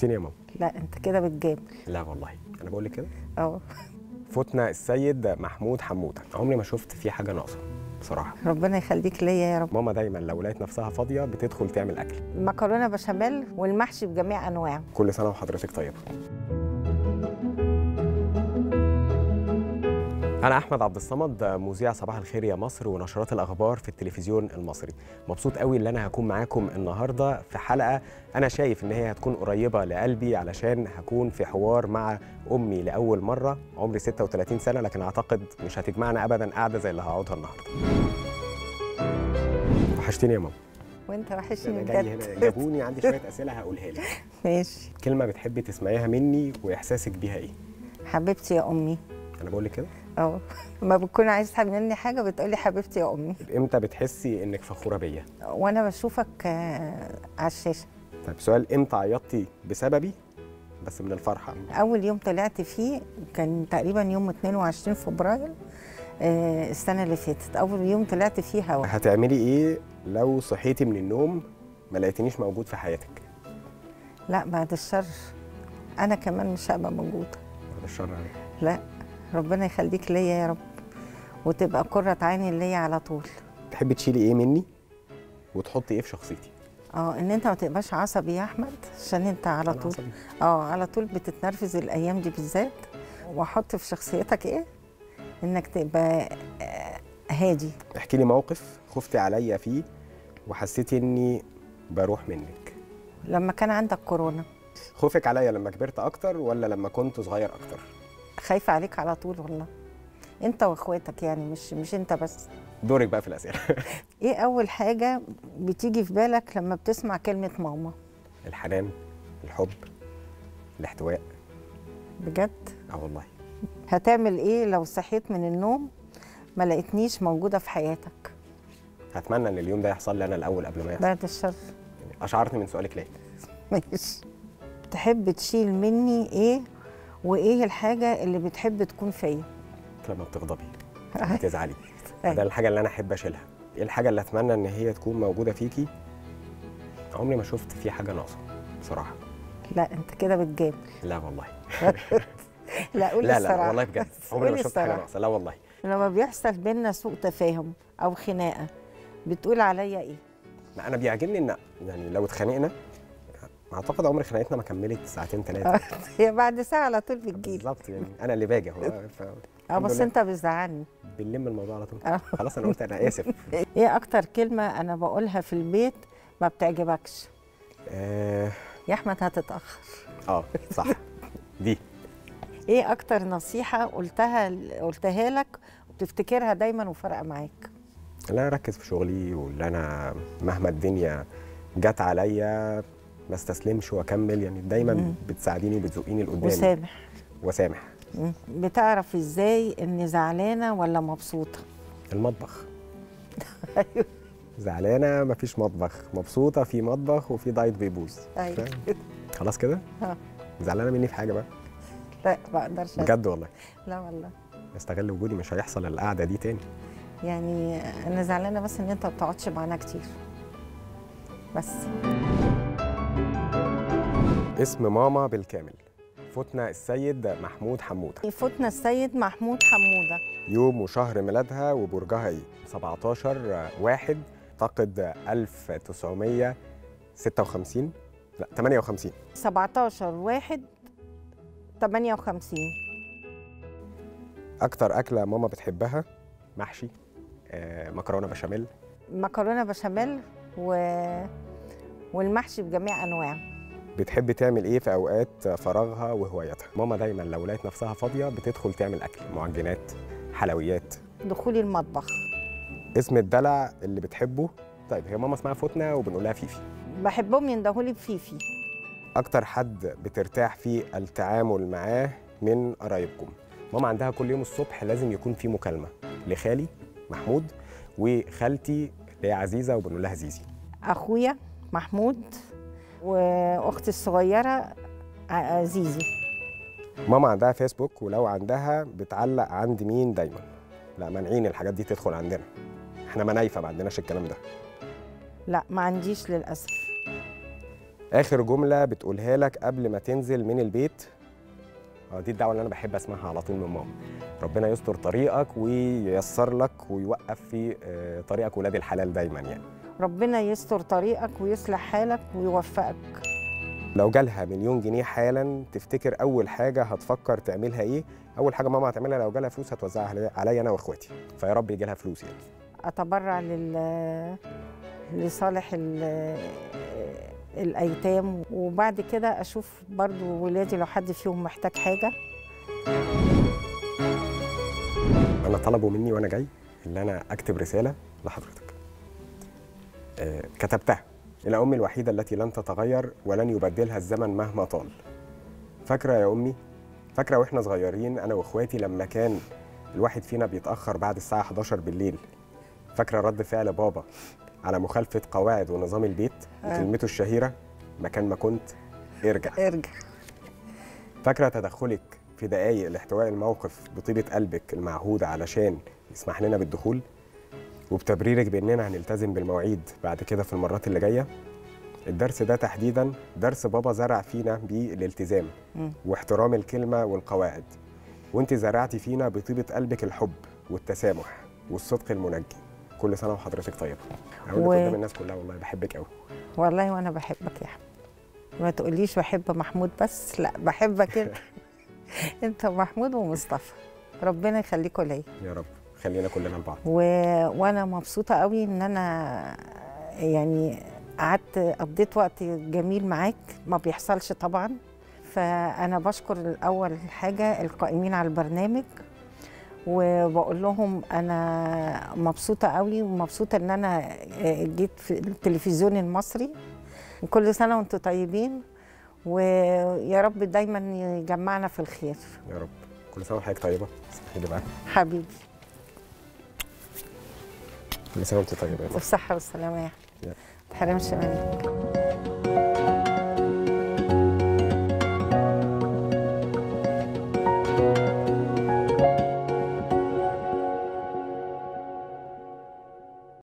وحشتيني يا ماما؟ لا انت كده بتجامل لا والله. أنا بقول لك كده؟ آه. فتنا السيد محمود حموده. عمري ما شفت فيه حاجة ناقصة بصراحة. ربنا يخليك ليا يا رب. ماما دايما لو لقيت نفسها فاضية بتدخل تعمل أكل. مكرونة بشاميل والمحشي بجميع أنواعه. كل سنة وحضرتك طيبة. أنا أحمد عبد الصمد مذيع صباح الخير يا مصر ونشرات الأخبار في التلفزيون المصري. مبسوط قوي إن أنا هكون معاكم النهاردة في حلقة أنا شايف إن هي هتكون قريبة لقلبي علشان هكون في حوار مع أمي لأول مرة. عمري 36 سنة لكن أعتقد مش هتجمعنا أبدا قاعدة زي اللي هقعدها النهاردة. وحشتيني يا ماما. وأنت وحشني جاي هنا بجد جابوني عندي شوية أسئلة هقولها لك. ماشي. كلمة بتحبي تسمعيها مني وإحساسك بيها إيه؟ حبيبتي يا أمي أنا بقول لك كده؟ آه لما بتكون عايز تحب مني حاجة بتقولي حبيبتي يا أمي. إمتى بتحسي إنك فخورة بيا؟ وأنا بشوفك آه، على الشاشة. طيب سؤال إمتى عيطتي بسببي بس من الفرحة؟ أول يوم طلعت فيه كان تقريبا يوم 22 فبراير آه، السنة اللي فاتت. أول يوم طلعت فيه هوا. هتعملي إيه لو صحيتي من النوم ما لقيتنيش موجود في حياتك؟ لا بعد الشر. أنا كمان مش هبقى موجودة. بعد الشر عليك. لا. ربنا يخليك ليا يا رب وتبقى قرة عيني ليا على طول. تحبي تشيلي إيه مني؟ وتحطي إيه في شخصيتي؟ آه إن أنت ما تبقاش عصبي يا أحمد عشان أنت على طول. آه على طول بتتنرفز الأيام دي بالذات. وأحط في شخصيتك إيه؟ إنك تبقى آه، هادي. احكي لي موقف خفتي عليا فيه وحسيتي إني بروح منك. لما كان عندك كورونا. خوفك عليا لما كبرت أكتر ولا لما كنت صغير أكتر؟ خايفة عليك على طول والله. انت واخواتك يعني مش مش انت بس. دورك بقى في الأسئلة. إيه أول حاجة بتيجي في بالك لما بتسمع كلمة ماما؟ الحنان الحب الاحتواء. بجد؟ آه والله. هتعمل إيه لو صحيت من النوم ما لقيتنيش موجودة في حياتك؟ هتمنى إن اليوم ده يحصل لي أنا الأول قبل ما يحصل. بعد الشر. يعني اشعرتني من سؤالك ليه؟ ماشي. تحب تشيل مني إيه وإيه الحاجة اللي بتحب تكون فيا؟ لما بتغضبي. بتزعلي. ده الحاجة اللي أنا أحب أشيلها. إيه الحاجة اللي أتمنى إن هي تكون موجودة فيكي؟ عمري ما شفت فيه حاجة ناقصة بصراحة. لا أنت كده بتجامل لا والله. لا قول لا لا, الصراحة. لا والله بجد. عمري ما شفت حاجة. ناقصة. لا والله. لما بيحصل بينا سوء تفاهم أو خناقة بتقول عليا إيه؟ لا أنا بيعجبني إن يعني لو اتخانقنا أعتقد عمر خناقتنا ما كملت ساعتين ثلاثة هي بعد ساعة على طول بتجيلي بالظبط يعني. أنا اللي باجي هو ف... آه الحمد بس. أنت بتزعلني. بنلم الموضوع على طول. آه. خلاص أنا قلت أنا آسف. إيه أكتر كلمة أنا بقولها في البيت ما بتعجبكش؟ آه, يا أحمد هتتأخر. آه صح. دي. إيه أكتر نصيحة قلتها قلتها لك وبتفتكرها دايما وفارقة معاك؟ أنا اركز في شغلي واللي أنا مهما الدنيا جت عليا ما استسلمش وأكمل يعني دايما مم. بتساعديني وبتزقيني لقدام. وسامح. وسامح. مم. بتعرف إزاي إني زعلانة ولا مبسوطة؟ المطبخ. أيوه. زعلانة مفيش مطبخ. مبسوطة في مطبخ وفي دايت بيبوظ. أيوه. خلاص كده؟ زعلانة مني في حاجة بقى؟ لا ما أقدرش. بجد والله؟ لا والله. استغل وجودي مش هيحصل القعدة دي تاني. يعني أنا زعلانة بس إن أنت ما بتقعدش معانا كتير. بس. اسم ماما بالكامل. فتنا السيد محمود حمودة. يفوتنا السيد محمود حمودة. يوم وشهر ميلادها وبرجها إيه 17 واحد اعتقد 1956 لا 58 17 واحد 58 أكتر أكلة ماما بتحبها؟ محشي آه، مكرونة بشاميل. مكرونة بشاميل و... والمحشي بجميع انواعه بتحب تعمل إيه في أوقات فراغها وهواياتها؟ ماما دايما لو لقيت نفسها فاضية بتدخل تعمل أكل معجنات حلويات. دخولي المطبخ. اسم الدلع اللي بتحبه؟ طيب هي ماما اسمها فتنه وبنقول لها فيفي. بحبهم يندهولي بفيفي. أكتر حد بترتاح في التعامل معاه من قرايبكم. ماما عندها كل يوم الصبح لازم يكون في مكالمة لخالي محمود وخالتي اللي هي عزيزة وبنقول لها زيزي. أخويا محمود وأختي الصغيرة زيزي. ماما عندها فيسبوك ولو عندها بتعلق عند مين دايما. لا مانعين الحاجات دي تدخل عندنا. إحنا منايفة ما عندناش الكلام ده. لا ما عنديش للأسف. آخر جملة بتقولها لك قبل ما تنزل من البيت. آه دي الدعوة اللي أنا بحب أسمعها على طول من ماما. ربنا يستر طريقك وييسر لك ويوقف في آه، طريقك ولاد الحلال دايما يعني. ربنا يستر طريقك ويصلح حالك ويوفقك. لو جالها مليون جنيه حالا تفتكر أول حاجة هتفكر تعملها إيه؟ أول حاجة ماما هتعملها لو جالها فلوس هتوزعها علي- عليا أنا وإخواتي. فيا رب يجي لها فلوس يعني. أتبرع لل لصالح ال... الأيتام وبعد كده أشوف برضو ولادي لو حد فيهم محتاج حاجة. أنا طلبوا مني وأنا جاي إن أنا أكتب رسالة لحضرتك. كتبتها. إلى امي الوحيدة التي لن تتغير ولن يبدلها الزمن مهما طال. فاكرة يا أمي؟ فاكرة وإحنا صغيرين أنا وإخواتي لما كان الواحد فينا بيتأخر بعد الساعة 11 بالليل. فاكرة رد فعل بابا على مخالفة قواعد ونظام البيت آه. وكلمته الشهيرة؟ مكان ما كنت ارجع. ارجع. فاكرة تدخلك في دقايق لاحتواء الموقف بطيبة قلبك المعهودة علشان يسمح لنا بالدخول؟ وبتبريرك بأننا هنلتزم بالمواعيد بعد كده في المرات اللي جاية. الدرس ده تحديدا درس بابا زرع فينا بيه الالتزام مم. واحترام الكلمة والقواعد. وانت زرعتي فينا بطيبة قلبك الحب والتسامح والصدق المنجي. كل سنة وحضرتك لك و- قدام الناس كلها والله بحبك قوي. والله وأنا بحبك يا احمد ما تقوليش بحب محمود بس لا بحبك انت. انت محمود ومصطفى. ربنا يخليكوا ليا. يا رب. خلينا كلنا لبعض. و... وأنا مبسوطة قوي إن أنا يعني قعدت قضيت وقت جميل معاك ما بيحصلش طبعا. فأنا بشكر الأول حاجة القائمين على البرنامج وبقول لهم أنا مبسوطة قوي ومبسوطة إن أنا جيت في التلفزيون المصري. وكل سنة وأنتم طيبين ويا رب دايما يجمعنا في الخير. يا رب. كل سنة وحضرتك لي بقى حبيبي. كل سنة وانت طيبة يا رب. بالصحة والسلامة يا يا. تحرمش منك